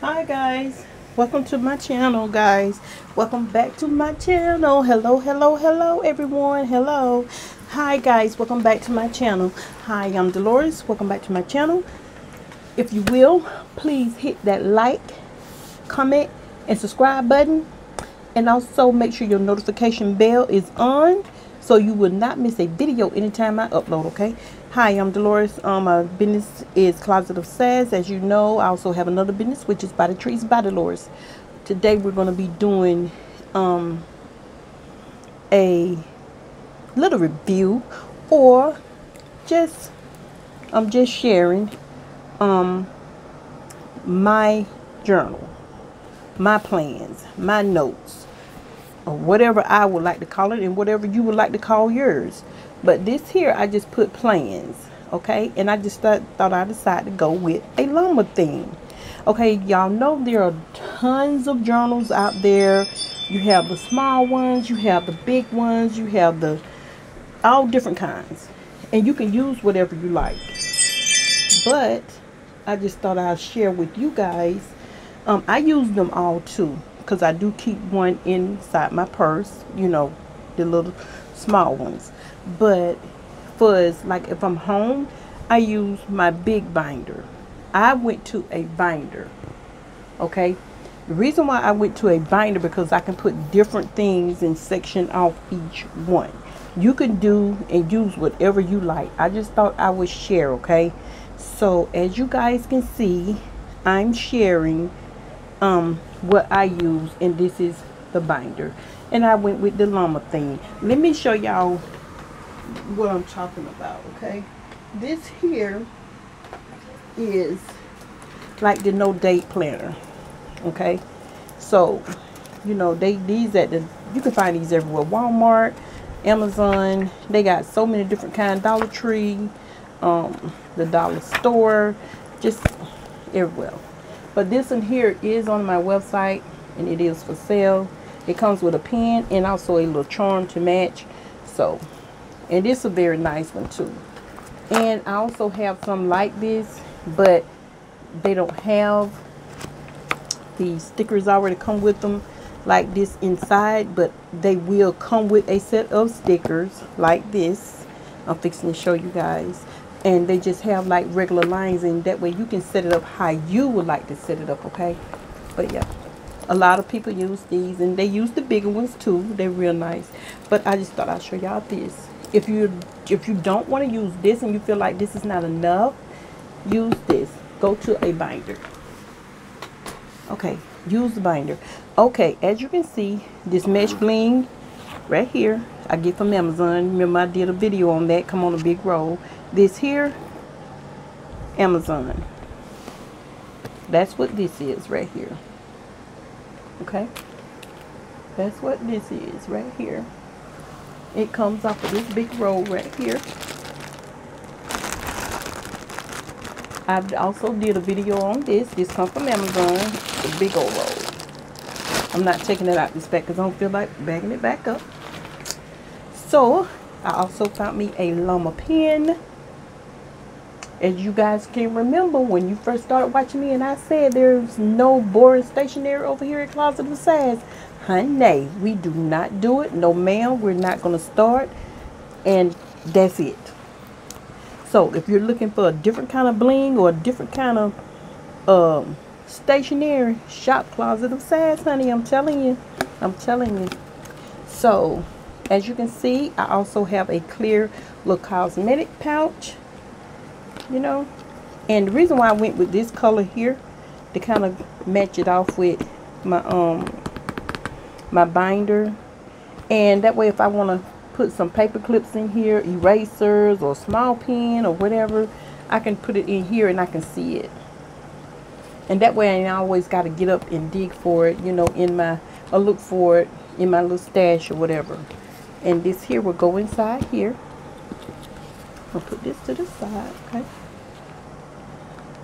hi guys. Welcome to my channel guys. Welcome back to my channel. Hello hello hello everyone. Hello. Hi guys. Welcome back to my channel. Hi i'm Delores. Welcome back to my channel. If you will please hit that like comment and subscribe button. And also make sure your notification bell is on so you will not miss a video anytime I upload okay hi I'm Delores. Um, my business is Closet of Sass. As you know I also have another business which is Body Treatz by Dolores. Today we're going to be doing um, a little review or just I'm just sharing um, my journal my plans my notes or whatever I would like to call it and whatever you would like to call yours. But this here, I just put plans, okay? And I just thought, I decided to go with a llama theme. Okay, y'all know there are tons of journals out there. You have the small ones, you have the big ones, you have the all different kinds. And you can use whatever you like. But I just thought I'd share with you guys. Um, I use them all too because I do keep one inside my purse, you know, the little small ones. But as like if I'm home, I use my big binder. I went to a binder. Okay. The reason why I went to a binder because I can put different things and section off each one. You can do and use whatever you like. I just thought I would share, okay? So as you guys can see, I'm sharing um what I use and this is the binder and I went with the llama thing let me show y'all what I'm talking about okay this here is like the no date planner okay so you know they these at the you can find these everywhere Walmart Amazon they got so many different kind Dollar Tree um the dollar store just everywhere but this one here is on my website and it is for sale. It comes with a pen and also a little charm to match. So, and this is a very nice one too. And I also have some like this, but they don't have the stickers already come with them like this inside, but they will come with a set of stickers like this. I'm fixing to show you guys. And they just have like regular lines and that way you can set it up how you would like to set it up okay? But yeah a lot of people use these and they use the bigger ones too. They're real nice. But i just thought i'd show y'all this if you if you don't want to use this and you feel like this is not enough use this. Go to a binder. Okay use the binder. Okay as you can see this mesh bling right here i get from amazon. Remember i did a video on that. Come on a big roll. This here Amazon. That's what this is right here. Okay? That's what this is right here it comes off of this big roll right here. I also did a video on this. This comes from Amazon the big old roll. I'm not taking it out this bag because I don't feel like bagging it back up. So I also found me a llama pen. As you guys can remember when you first started watching me and I said there's no boring stationery over here at Closet of Sass. Honey, we do not do it. No ma'am, we're not going to start. And that's it. So if you're looking for a different kind of bling or a different kind of um, stationery, shop Closet of Sass, honey. I'm telling you. I'm telling you. So as you can see, I also have a clear little cosmetic pouch you know and the reason why I went with this color here to kind of match it off with my um my binder. And that way if I want to put some paper clips in here erasers or small pen or whatever I can put it in here and I can see it. And that way I always got to get up and dig for it you know in my or look for it in my little stash or whatever. And this here will go inside here. I'll put this to the side okay?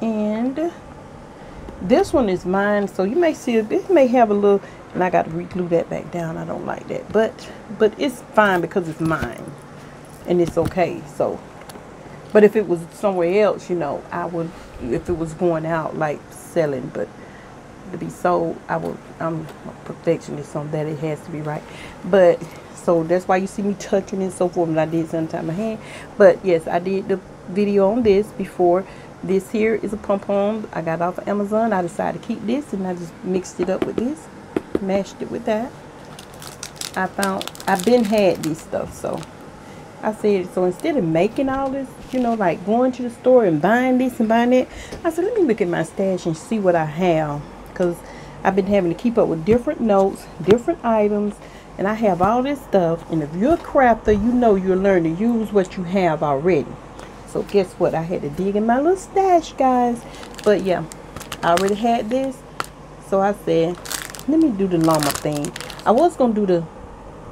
And this one is mine so you may see it this may have a little and I got to re-glue that back down I don't like that but but it's fine because it's mine and it's okay so but if it was somewhere else you know I would if it was going out like selling but to be sold. I will. I'm a perfectionist on that. It has to be right. But so that's why you see me touching and so forth. And I did sometimes my hand. But yes, I did the video on this before. This here is a pom pom. I got off of Amazon. I decided to keep this and I just mixed it up with this, mashed it with that. I found I've been had these stuff so I said so instead of making all this you know like going to the store and buying this and buying that I said let me look at my stash and see what I have. Because I've been having to keep up with different notes different items and I have all this stuff. And if you're a crafter you know you're learning to use what you have already. So guess what? I had to dig in my little stash guys. But yeah I already had this. So I said let me do the llama thing I was gonna do the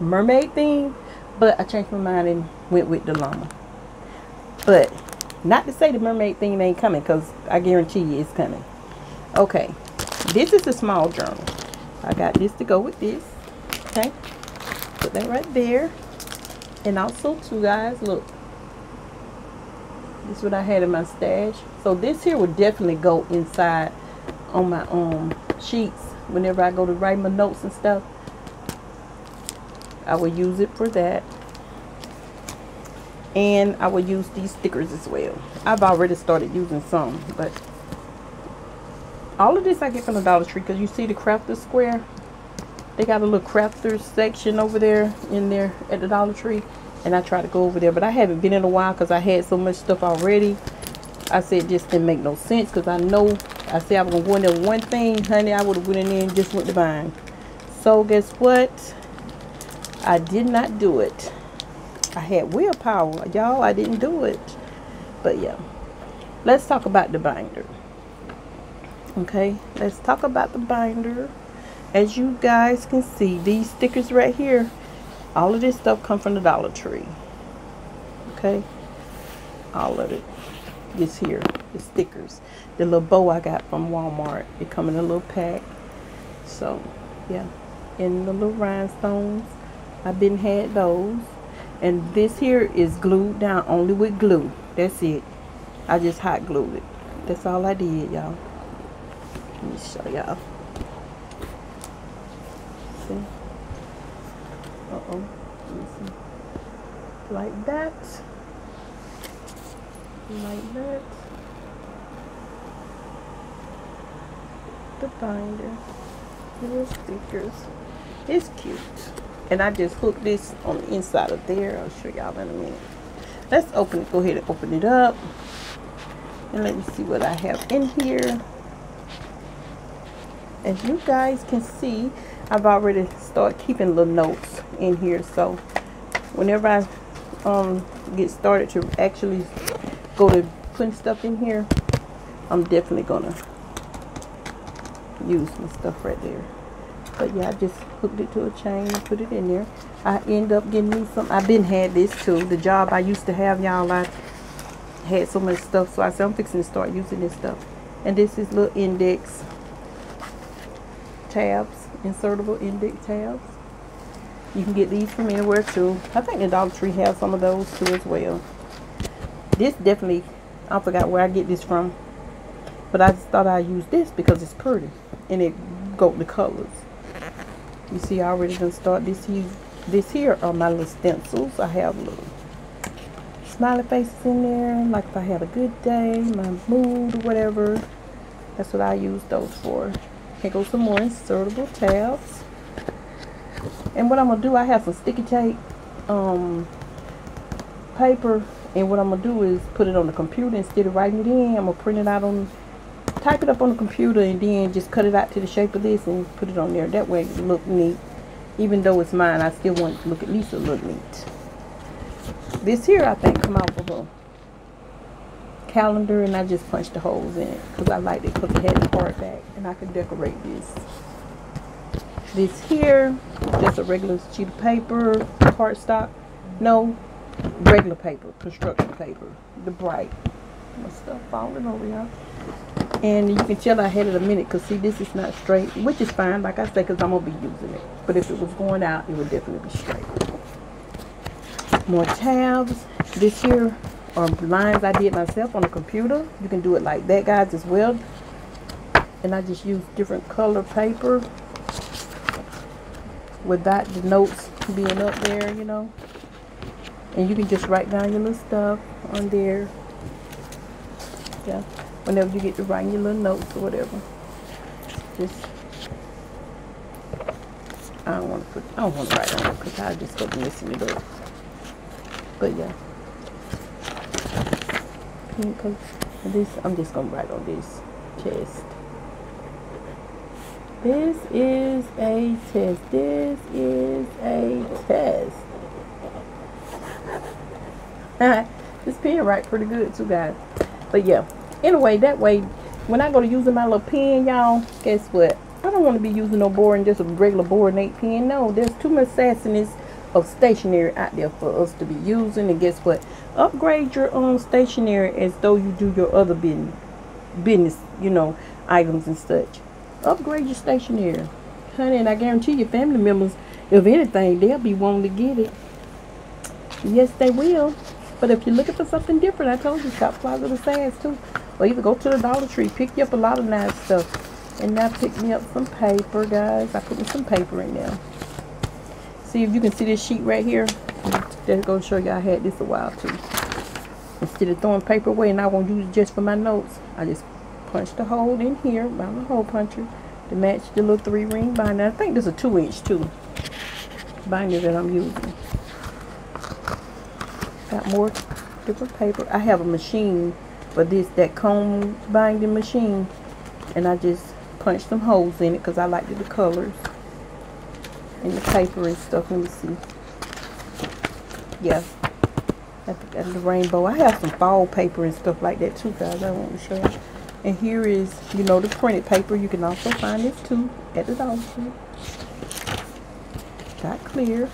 mermaid thing, but I changed my mind and went with the llama. But not to say the mermaid thing ain't coming, because I guarantee you it's coming. Okay, this is a small journal. I got this to go with this. Okay, put that right there. And also, too, guys, look. This is what I had in my stash. So this here would definitely go inside on my um sheets whenever I go to write my notes and stuff. I will use it for that. And I will use these stickers as well. I've already started using some, but all of this I get from the Dollar Tree because you see the crafter square. They got a little crafters section over there in there at the Dollar Tree. And I try to go over there, but I haven't been in a while because I had so much stuff already. I said just didn't make no sense because I know I said I was to go in there one thing, honey, I would have went in there and just went to buying. So guess what? I did not do it. I had willpower, y'all. I didn't do it. But yeah, let's talk about the binder. Okay, let's talk about the binder. As you guys can see, these stickers right here, all of this stuff come from the Dollar Tree. Okay, all of it is here. The stickers. The little bow I got from Walmart. It come in a little pack. So, yeah. And the little rhinestones. I've been had those. And this here is glued down only with glue. That's it. I just hot glued it. That's all I did, y'all. Let me show y'all. See? Uh-oh. Like that. Like that. The binder. Little stickers. It's cute. And I just hooked this on the inside of there. I'll show y'all in a minute. Let's open it. Go ahead and open it up. And let me see what I have in here. As you guys can see, I've already started keeping little notes in here. So whenever I um, get started to actually go to putting stuff in here, I'm definitely going to use my stuff right there. But yeah, I just hooked it to a chain and put it in there. I end up getting me some. I've been had this too. The job I used to have, y'all, I had so much stuff. So I said, I'm fixing to start using this stuff. And this is little index tabs, insertable index tabs. You can get these from anywhere too. I think the Dollar Tree has some of those too as well. This definitely, I forgot where I get this from. But I just thought I'd use this because it's pretty. And it go the colors. You see, I already done start this here. This here are my little stencils. I have little smiley faces in there. Like if I had a good day, my mood, or whatever. That's what I use those for. Here goes some more insertable tabs. And what I'm going to do, I have some sticky tape um, paper. And what I'm going to do is put it on the computer instead of writing it in. I'm going to print it out on type it up on the computer and then just cut it out to the shape of this and put it on there. That way it look neat. Even though it's mine, I still want it to look at least a little neat. This here, I think, come out of a calendar and I just punched the holes in it because I liked it because it had the hardback and I could decorate this. This here, just a regular sheet of paper, cardstock. No, regular paper, construction paper, the bright. My stuff falling over here and you can tell I had it a minute because see this is not straight which is fine like I said because I'm gonna be using it. But if it was going out it would definitely be straight. More tabs. This here are lines I did myself on the computer. You can do it like that guys as well. And I just use different color paper without the notes being up there, you know. And you can just write down your little stuff on there. Yeah, whenever you get to write your little notes or whatever. Just, I don't want to put, I don't want to write on it because I just go messing it up. But yeah. Pink, this, I'm just going to write on this chest. This is a test. This is a test. this pen write pretty good too, guys. But yeah. Anyway, that way, when I go to using my little pen, y'all, guess what? I don't want to be using no boring, just a regular boring eight pen. No, there's too much sassiness of stationery out there for us to be using. And guess what? Upgrade your own stationery as though you do your other business, business, you know, items and such upgrade your stationery. Honey, and I guarantee your family members, if anything, they'll be wanting to get it. Yes, they will. But if you're looking for something different, I told you, Shop Closet of Sass too. Or either go to the Dollar Tree, pick you up a lot of nice stuff. And now pick me up some paper, guys. I put some paper in there. See if you can see this sheet right here. That's going to show you I had this a while too. Instead of throwing paper away and I won't use it just for my notes, I just punch the hole in here around the hole puncher to match the little three ring binder. I think there's a two inch too binder that I'm using. Got more different paper. I have a machine for this, that comb binding machine. And I just punched some holes in it because I like the colors and the paper and stuff. Let me see. Yeah. That's the rainbow. I have some fall paper and stuff like that too, guys. I want to show you. And here is, you know, the printed paper. You can also find this too at the Dollar Tree. Got clear.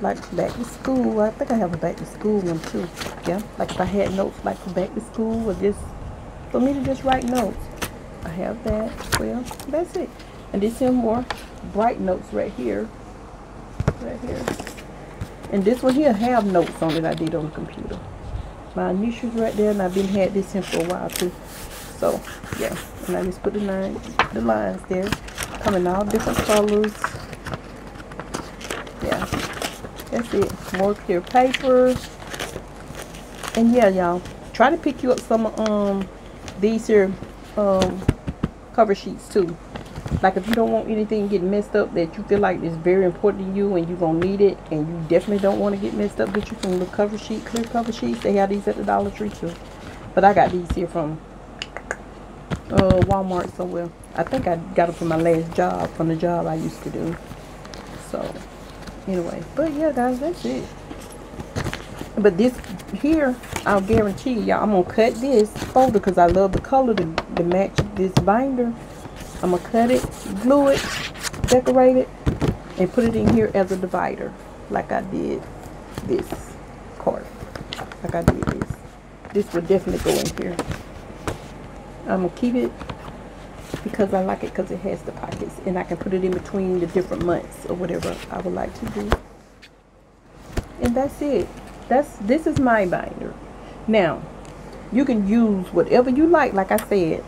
Like back to school. I think I have a back to school one too. Yeah. Like if I had notes like for back to school or just for me to just write notes. I have that. Well, that's it. And this here more bright notes right here. Right here. And this one here have notes on it I did on the computer. My initials right there and I've been had this in for a while too. So yeah, and I just put the line, the lines there, Coming in all different colors. Yeah, that's it. More clear paper. And yeah, y'all, try to pick you up some um these here um cover sheets too. Like if you don't want anything getting messed up that you feel like is very important to you and you're gonna need it and you definitely don't want to get messed up, get you some little cover sheet, clear cover sheets. They have these at the Dollar Tree too. But I got these here from uh, Walmart somewhere. I think I got it from my last job, from the job I used to do. So, anyway. But yeah, guys, that's it. But this here, I'll guarantee y'all, I'm to cut this folder because I love the color to, to match this binder. I'm to cut it, glue it, decorate it, and put it in here as a divider. Like I did this card. Like I did this. This would definitely go in here. I'm to keep it because I like it because it has the pockets and I can put it in between the different months or whatever I would like to do. And that's it. That's This is my binder. Now, you can use whatever you like, like I said,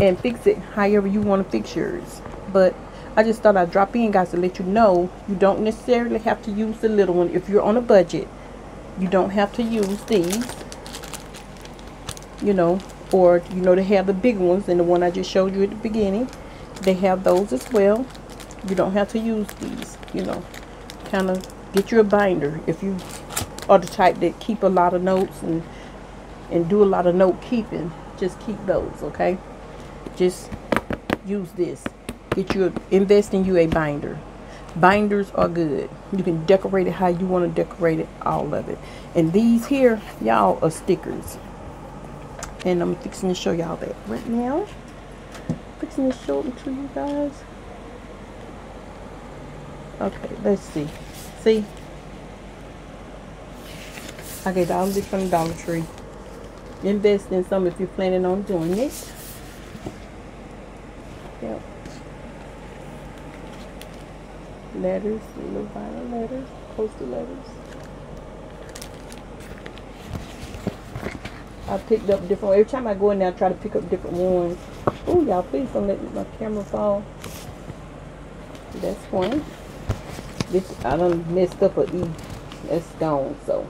and fix it however you want to fix yours. But I just thought I'd drop in, guys, to let you know you don't necessarily have to use the little one. If you're on a budget, you don't have to use these. You know, or you know they have the big ones and the one I just showed you at the beginning. They have those as well. You don't have to use these you know. Kind of get you a binder. If you are the type that keep a lot of notes and and do a lot of note keeping just keep those okay? Just use this. Get you a, invest in you a binder. Binders are good. You can decorate it how you want to decorate it all of it. And these here y'all are stickers and I'm fixing to show y'all that right now. Fixing to show it to you guys. Okay, let's see. See? I get all this from Dollar Tree. Invest in some if you're planning on doing it. Yep. Letters, little vinyl letters, postal letters. I picked up different. Every time I go in there, I try to pick up different ones. Oh, y'all, please don't let my camera fall. That's one. This I done messed up a E. That's gone. So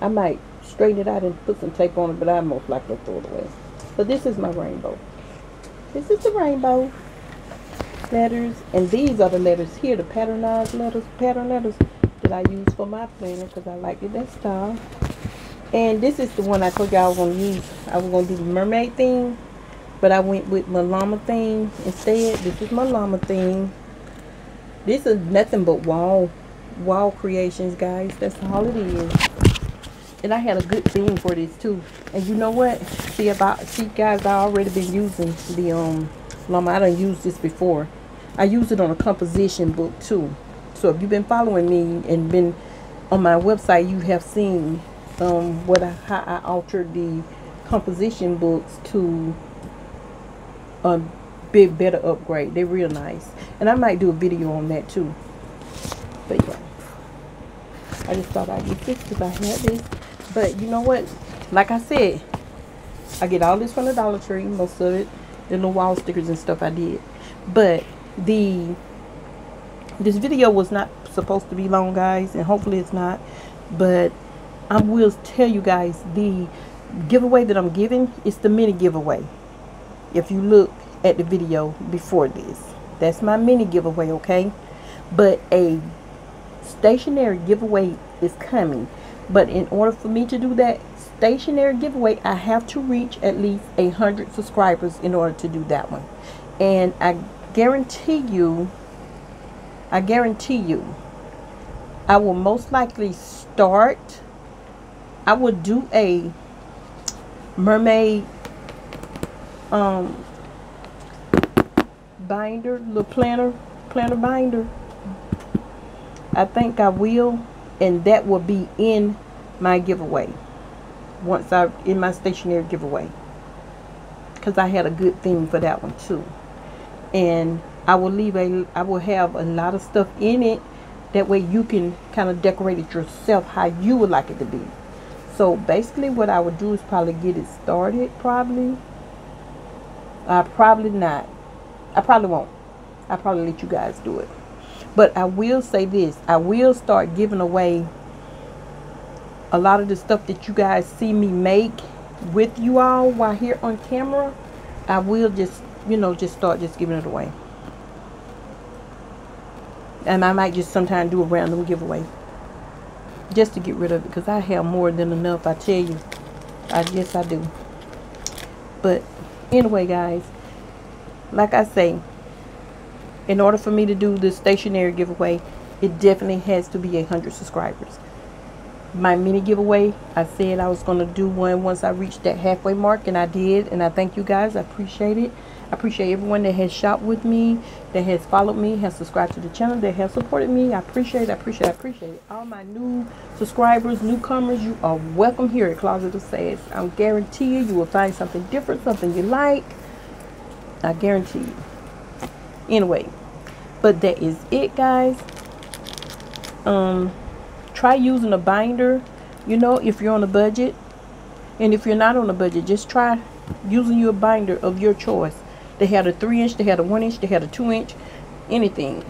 I might straighten it out and put some tape on it, but I most likely throw it away. But this is my rainbow. This is the rainbow letters, and these are the letters here, the patternized letters, pattern letters that I use for my planner because I like it that style. And this is the one I told y'all I was gonna use. I was gonna do the mermaid thing, but I went with my llama thing instead. This is my llama thing. This is nothing but wall wall creations, guys. That's all it is. And I had a good theme for this too. And you know what? See about see guys, I already been using the um llama. I don't use this before. I use it on a composition book too. So if you've been following me and been on my website, you have seen um, what I, how I altered the composition books to a big better upgrade. They're real nice, and I might do a video on that too. But yeah, I just thought I'd get this because I had this. But you know what? Like I said, I get all this from the Dollar Tree, most of it, the little wall stickers and stuff I did. But the this video was not supposed to be long guys and hopefully it's not but I will tell you guys the giveaway that I'm giving is the mini giveaway. If you look at the video before this that's my mini giveaway okay? But a stationary giveaway is coming. But in order for me to do that stationary giveaway I have to reach at least a hundred subscribers in order to do that one. And I guarantee you, I guarantee you, I will most likely start, I would do a mermaid um, binder, little planner, planner binder. I think I will, and that will be in my giveaway once I in my stationery giveaway. Because I had a good theme for that one too. And I will leave a I will have a lot of stuff in it. That way you can kind of decorate it yourself how you would like it to be so basically what I would do is probably get it started probably. I probably not. I probably won't. I probably let you guys do it. But I will say this. I will start giving away a lot of the stuff that you guys see me make with you all while here on camera. I will just you know, just start just giving it away. And I might just sometimes do a random giveaway. Just to get rid of it. Because I have more than enough, I tell you. I guess I do. But anyway, guys. Like I say. In order for me to do the stationary giveaway, it definitely has to be a 100 subscribers. My mini giveaway, I said I was going to do one once I reached that halfway mark. And I did. And I thank you guys. I appreciate it. I appreciate everyone that has shopped with me, that has followed me, has subscribed to the channel, that has supported me. I appreciate it. I appreciate it. I appreciate it. All my new subscribers, newcomers, you are welcome here at Closet of Sass. I guarantee you, you will find something different, something you like. I guarantee you. Anyway, but that is it, guys. Um, try using a binder, you know, if you're on a budget. And if you're not on a budget, just try using your binder of your choice. They had a 3 inch, they had a 1 inch, they had a 2 inch, anything.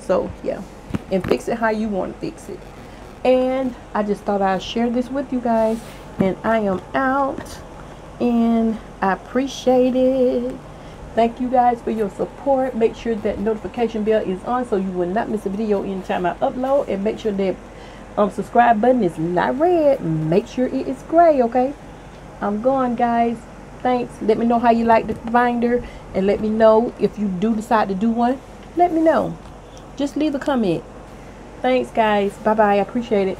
So, yeah. And fix it how you want to fix it. And I just thought I'd share this with you guys. And I am out. And I appreciate it. Thank you guys for your support. Make sure that notification bell is on so you will not miss a video anytime I upload. And make sure that um subscribe button is not red. Make sure it is gray, okay? I'm gone, guys thanks. Let me know how you like the binder and let me know if you do decide to do one. Let me know. Just leave a comment. Thanks guys. Bye bye i appreciate it